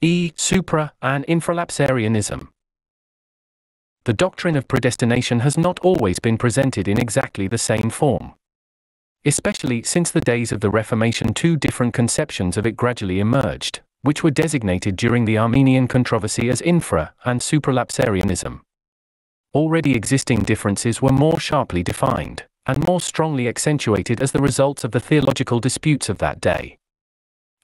E. Supra and infralapsarianism. The doctrine of predestination has not always been presented in exactly the same form. Especially since the days of the Reformation, two different conceptions of it gradually emerged, which were designated during the Arminian controversy as infra and supralapsarianism. Already existing differences were more sharply defined, and more strongly accentuated as the results of the theological disputes of that day.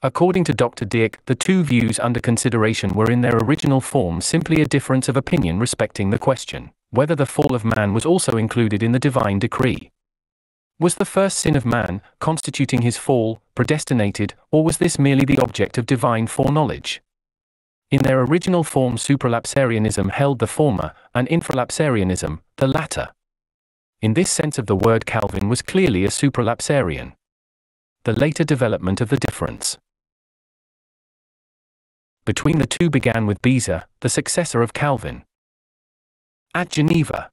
According to Dr. Dirk, the two views under consideration were in their original form simply a difference of opinion respecting the question whether the fall of man was also included in the divine decree. Was the first sin of man, constituting his fall, predestinated, or was this merely the object of divine foreknowledge? In their original form, supralapsarianism held the former, and infralapsarianism, the latter. In this sense of the word, Calvin was clearly a supralapsarian. The later development of the difference between the two began with Beza, the successor of Calvin. At Geneva.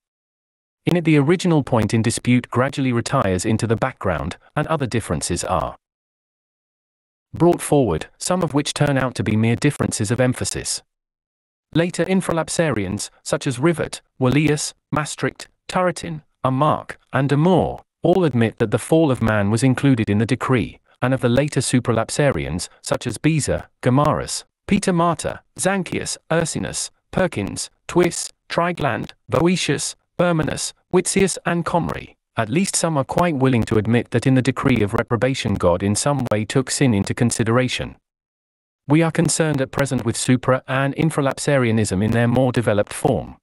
In it, the original point in dispute gradually retires into the background, and other differences are brought forward, some of which turn out to be mere differences of emphasis. Later infralapsarians, such as Rivet, Walaeus, Mastricht, Turretin, Marck, and Moore, all admit that the fall of man was included in the decree, and of the later supralapsarians, such as Beza, Gomarus, Peter Martyr, Zanchius, Ursinus, Perkins, Twisse, Trigland, Voetius, Burmannus, Witsius, and Comrie. At least some are quite willing to admit that in the decree of reprobation God in some way took sin into consideration. We are concerned at present with supra and infralapsarianism in their more developed form.